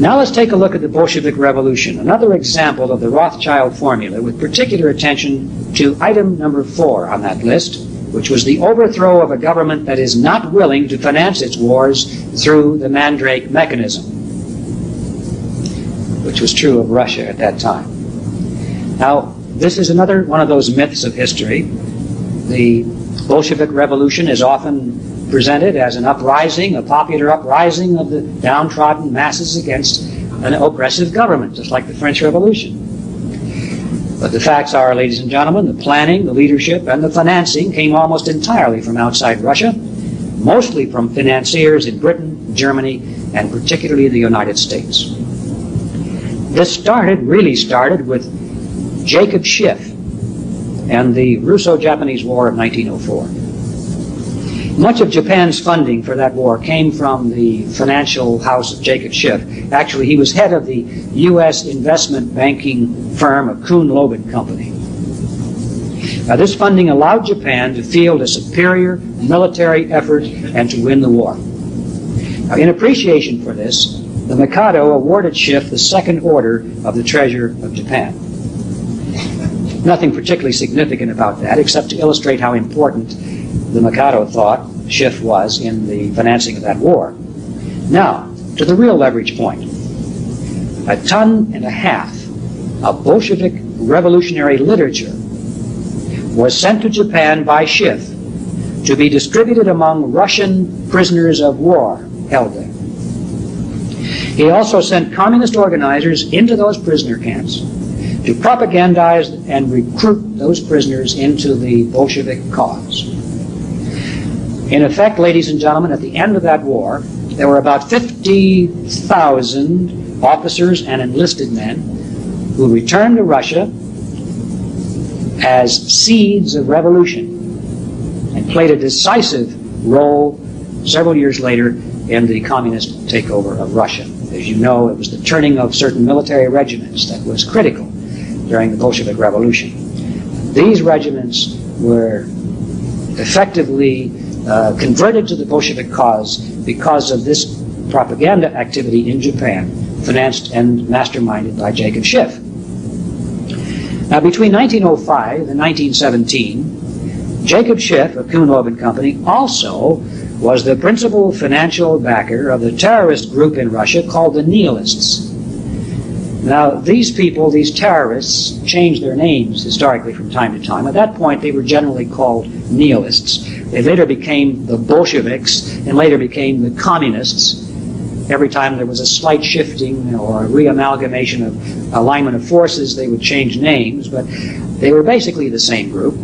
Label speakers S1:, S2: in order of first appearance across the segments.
S1: Now let's take a look at the Bolshevik Revolution, another example of the Rothschild formula with particular attention to item number four on that list, which was the overthrow of a government that is not willing to finance its wars through the Mandrake mechanism, which was true of Russia at that time. Now, this is another one of those myths of history. The Bolshevik Revolution is often presented as an uprising, a popular uprising of the downtrodden masses against an oppressive government, just like the French Revolution. But the facts are, ladies and gentlemen, the planning, the leadership, and the financing came almost entirely from outside Russia, mostly from financiers in Britain, Germany, and particularly the United States. This started, really started, with Jacob Schiff and the Russo-Japanese War of 1904. Much of Japan's funding for that war came from the financial house of Jacob Schiff. Actually, he was head of the U.S. investment banking firm of Kuhn Loeb Company. Now, this funding allowed Japan to field a superior military effort and to win the war. Now, in appreciation for this, the Mikado awarded Schiff the second order of the Treasure of Japan. Nothing particularly significant about that, except to illustrate how important the Mikado thought Schiff was in the financing of that war. Now, to the real leverage point. A ton and a half of Bolshevik revolutionary literature was sent to Japan by Schiff to be distributed among Russian prisoners of war held there. He also sent communist organizers into those prisoner camps to propagandize and recruit those prisoners into the Bolshevik cause. In effect, ladies and gentlemen, at the end of that war, there were about 50,000 officers and enlisted men who returned to Russia as seeds of revolution and played a decisive role several years later in the communist takeover of Russia. As you know, it was the turning of certain military regiments that was critical during the Bolshevik Revolution. These regiments were effectively uh, converted to the Bolshevik cause because of this propaganda activity in Japan, financed and masterminded by Jacob Schiff. Now, between 1905 and 1917, Jacob Schiff of Kuhn Loeb and Company also was the principal financial backer of the terrorist group in Russia called the Nihilists. Now, these people, these terrorists, changed their names historically from time to time. At that point, they were generally called nihilists. They later became the Bolsheviks and later became the communists. Every time there was a slight shifting or a reamalgamation of alignment of forces, they would change names, but they were basically the same group.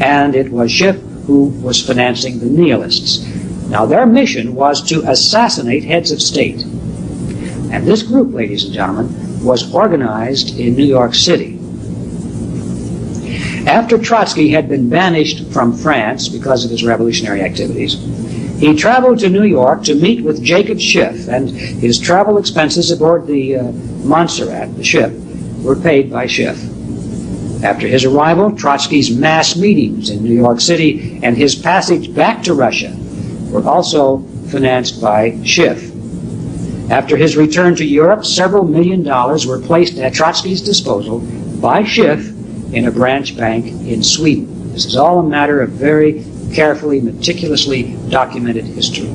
S1: And it was Schiff who was financing the nihilists. Now, their mission was to assassinate heads of state. And this group, ladies and gentlemen, was organized in New York City. After Trotsky had been banished from France because of his revolutionary activities, he traveled to New York to meet with Jacob Schiff, and his travel expenses aboard the uh, Montserrat, the ship, were paid by Schiff. After his arrival, Trotsky's mass meetings in New York City and his passage back to Russia were also financed by Schiff. After his return to Europe, several million dollars were placed at Trotsky's disposal by Schiff in a branch bank in Sweden. This is all a matter of very carefully, meticulously documented history.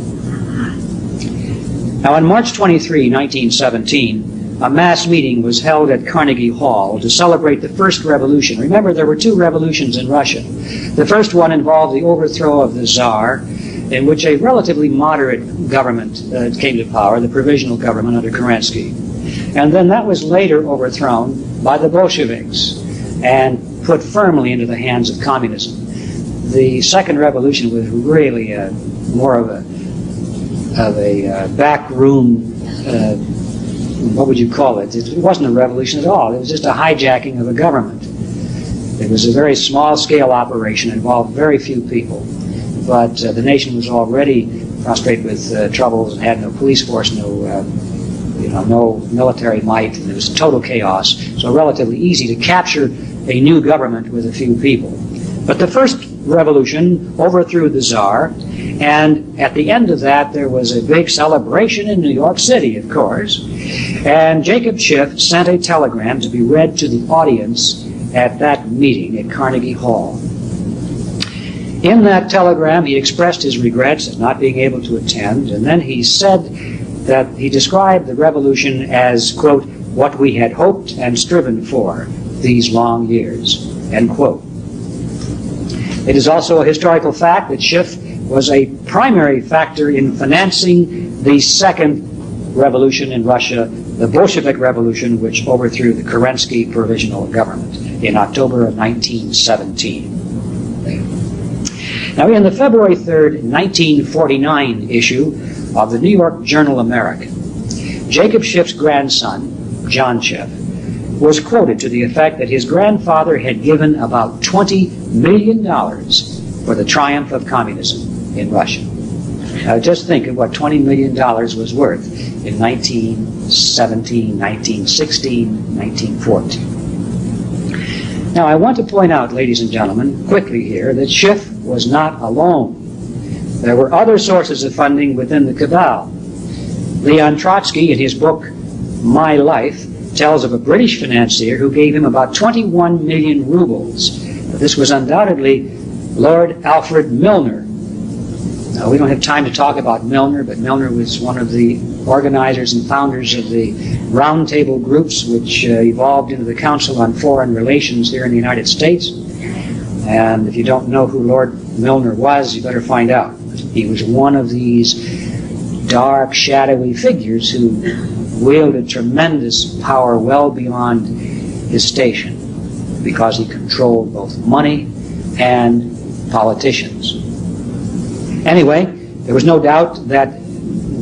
S1: Now, on March 23, 1917, a mass meeting was held at Carnegie Hall to celebrate the first revolution. Remember, there were two revolutions in Russia. The first one involved the overthrow of the Tsar in which a relatively moderate government uh, came to power, the provisional government under Kerensky. And then that was later overthrown by the Bolsheviks and put firmly into the hands of communism. The second revolution was really a, more of a of a uh, backroom. Uh, what would you call it? It wasn't a revolution at all. It was just a hijacking of a government. It was a very small scale operation, involved very few people but uh, the nation was already prostrate with uh, troubles and had no police force, no uh, you know, no military might, and it was total chaos. So relatively easy to capture a new government with a few people. But the first revolution overthrew the czar, And at the end of that, there was a big celebration in New York City, of course. And Jacob Schiff sent a telegram to be read to the audience at that meeting at Carnegie Hall. In that telegram, he expressed his regrets at not being able to attend, and then he said that he described the revolution as, quote, what we had hoped and striven for these long years, end quote. It is also a historical fact that Schiff was a primary factor in financing the second revolution in Russia, the Bolshevik Revolution, which overthrew the Kerensky provisional government in October of 1917. Now, in the February 3rd, 1949 issue of the New York Journal American, Jacob Schiff's grandson, John Schiff, was quoted to the effect that his grandfather had given about $20 million for the triumph of communism in Russia. Now, just think of what $20 million was worth in 1917, 1916, 1914. Now, I want to point out, ladies and gentlemen, quickly here, that Schiff was not alone. There were other sources of funding within the cabal. Leon Trotsky, in his book My Life, tells of a British financier who gave him about 21 million rubles. This was undoubtedly Lord Alfred Milner. Now, we don't have time to talk about Milner, but Milner was one of the organizers and founders of the roundtable groups which uh, evolved into the Council on Foreign Relations here in the United States. And if you don't know who Lord Milner was, you better find out. He was one of these dark, shadowy figures who wielded tremendous power well beyond his station because he controlled both money and politicians. Anyway, there was no doubt that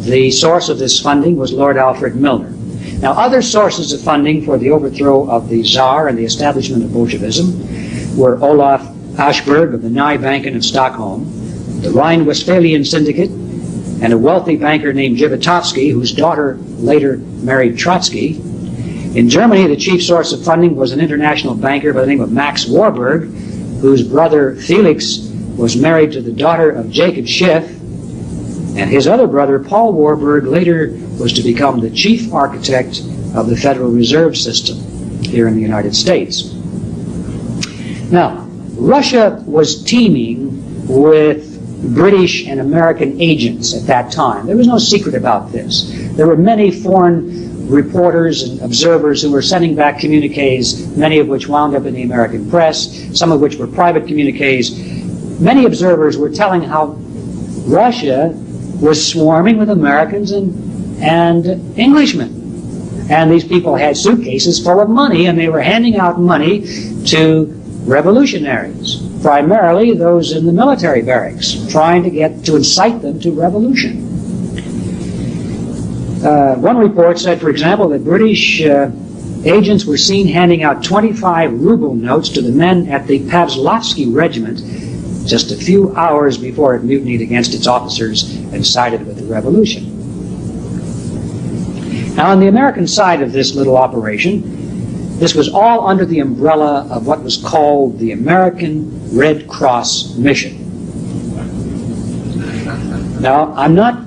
S1: the source of this funding was Lord Alfred Milner. Now, other sources of funding for the overthrow of the Tsar and the establishment of Bolshevism were Olaf Aschberg of the Nye Banken in Stockholm, the Rhine-Westphalian Syndicate, and a wealthy banker named Jivotovsky, whose daughter later married Trotsky. In Germany, the chief source of funding was an international banker by the name of Max Warburg, whose brother Felix was married to the daughter of Jacob Schiff, and his other brother, Paul Warburg, later was to become the chief architect of the Federal Reserve System here in the United States. Now, Russia was teeming with British and American agents at that time. There was no secret about this. There were many foreign reporters and observers who were sending back communiques, many of which wound up in the American press, some of which were private communiques. Many observers were telling how Russia was swarming with Americans and, and Englishmen. And these people had suitcases full of money, and they were handing out money to revolutionaries primarily those in the military barracks, trying to get to incite them to revolution. Uh, one report said, for example, that British uh, agents were seen handing out 25 ruble notes to the men at the Pavlovsky Regiment just a few hours before it mutinied against its officers and sided with the revolution. Now, on the American side of this little operation, this was all under the umbrella of what was called the American Red Cross Mission. Now, I'm not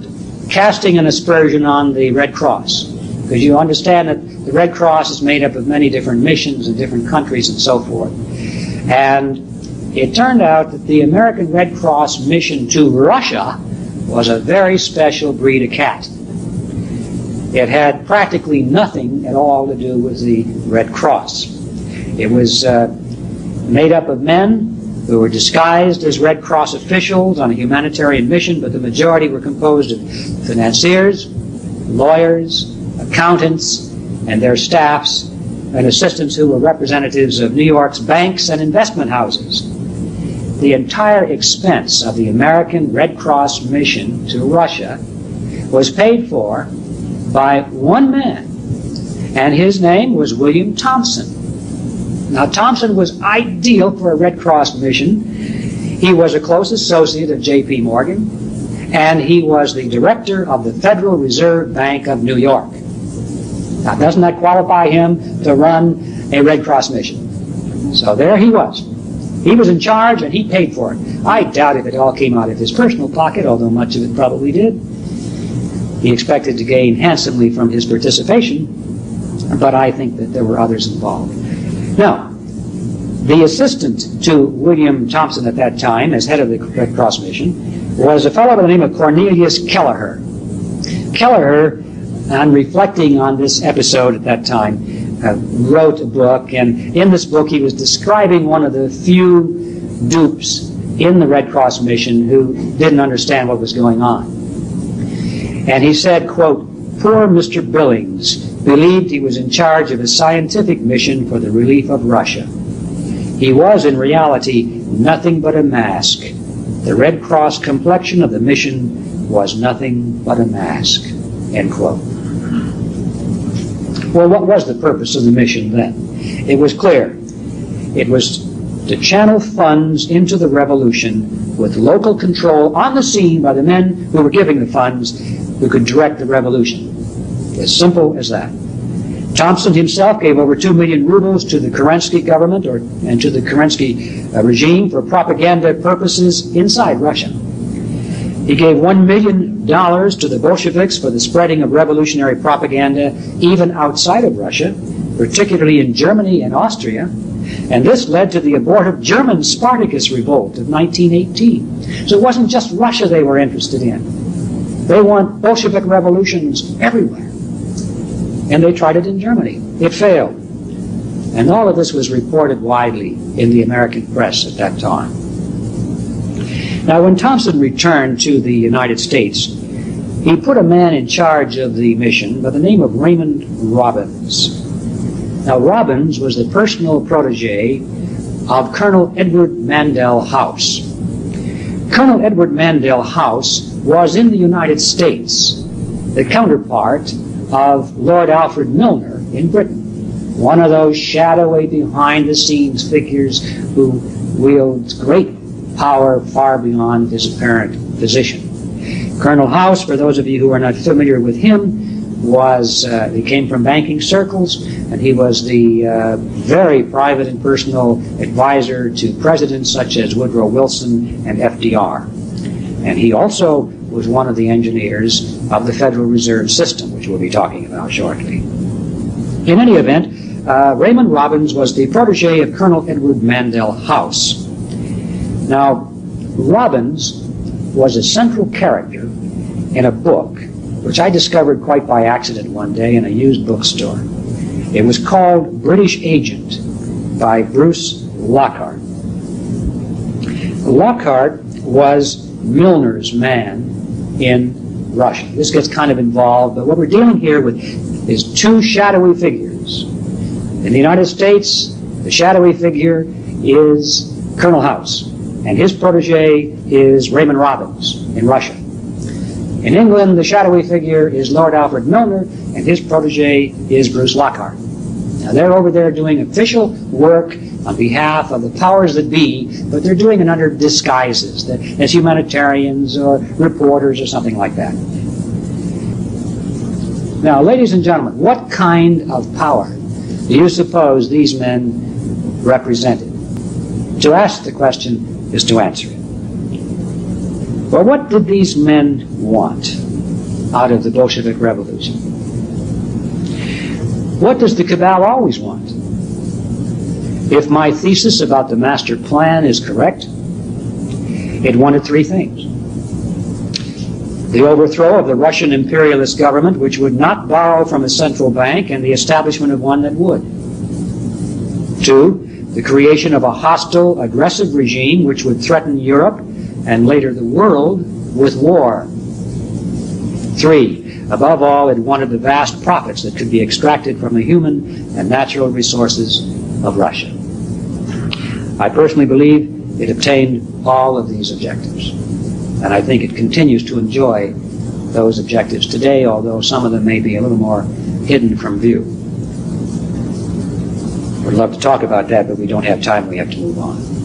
S1: casting an aspersion on the Red Cross, because you understand that the Red Cross is made up of many different missions in different countries and so forth. And it turned out that the American Red Cross mission to Russia was a very special breed of cat. It had practically nothing at all to do with the Red Cross. It was uh, made up of men who were disguised as Red Cross officials on a humanitarian mission, but the majority were composed of financiers, lawyers, accountants, and their staffs, and assistants who were representatives of New York's banks and investment houses. The entire expense of the American Red Cross mission to Russia was paid for by one man, and his name was William Thompson. Now, Thompson was ideal for a Red Cross mission. He was a close associate of J.P. Morgan, and he was the director of the Federal Reserve Bank of New York. Now, doesn't that qualify him to run a Red Cross mission? So there he was. He was in charge and he paid for it. I doubt if it all came out of his personal pocket, although much of it probably did. He expected to gain handsomely from his participation, but I think that there were others involved. Now, the assistant to William Thompson at that time, as head of the Red Cross mission, was a fellow by the name of Cornelius Kelleher. Kelleher, on reflecting on this episode at that time, uh, wrote a book, and in this book he was describing one of the few dupes in the Red Cross mission who didn't understand what was going on. And he said, quote, Poor Mr. Billings believed he was in charge of a scientific mission for the relief of Russia. He was, in reality, nothing but a mask. The Red Cross complexion of the mission was nothing but a mask. End quote. Well, what was the purpose of the mission then? It was clear. It was to channel funds into the revolution with local control on the scene by the men who were giving the funds who could direct the revolution. As simple as that. Thompson himself gave over 2 million rubles to the Kerensky government or, and to the Kerensky uh, regime for propaganda purposes inside Russia. He gave $1 million to the Bolsheviks for the spreading of revolutionary propaganda even outside of Russia, particularly in Germany and Austria. And this led to the abortive German Spartacus revolt of 1918. So it wasn't just Russia they were interested in. They want Bolshevik revolutions everywhere. And they tried it in Germany. It failed. And all of this was reported widely in the American press at that time. Now, when Thompson returned to the United States, he put a man in charge of the mission by the name of Raymond Robbins. Now, Robbins was the personal protege of Colonel Edward Mandell House. Colonel Edward Mandell House was in the United States the counterpart of Lord Alfred Milner in Britain, one of those shadowy behind the scenes figures who wields great power far beyond his apparent position. Colonel House, for those of you who are not familiar with him, was uh, he came from banking circles, and he was the uh, very private and personal advisor to presidents such as Woodrow Wilson and FDR. And he also was one of the engineers of the Federal Reserve System, which we'll be talking about shortly. In any event, uh, Raymond Robbins was the protege of Colonel Edward Mandell House. Now, Robbins was a central character in a book which I discovered quite by accident one day in a used bookstore. It was called British Agent by Bruce Lockhart. Lockhart was Milner's man in Russia. This gets kind of involved, but what we're dealing here with is two shadowy figures. In the United States, the shadowy figure is Colonel House, and his protege is Raymond Robbins in Russia. In England, the shadowy figure is Lord Alfred Milner, and his protege is Bruce Lockhart. Now, they're over there doing official work on behalf of the powers that be, but they're doing it under disguises, as humanitarians or reporters or something like that. Now, ladies and gentlemen, what kind of power do you suppose these men represented? To ask the question is to answer it. Well, what did these men want out of the Bolshevik Revolution? What does the cabal always want? If my thesis about the master plan is correct, it wanted three things. The overthrow of the Russian imperialist government, which would not borrow from a central bank, and the establishment of one that would. Two, the creation of a hostile, aggressive regime which would threaten Europe and later the world with war. Three, above all, it wanted the vast profits that could be extracted from the human and natural resources of Russia. I personally believe it obtained all of these objectives. And I think it continues to enjoy those objectives today, although some of them may be a little more hidden from view. We'd love to talk about that, but we don't have time. We have to move on.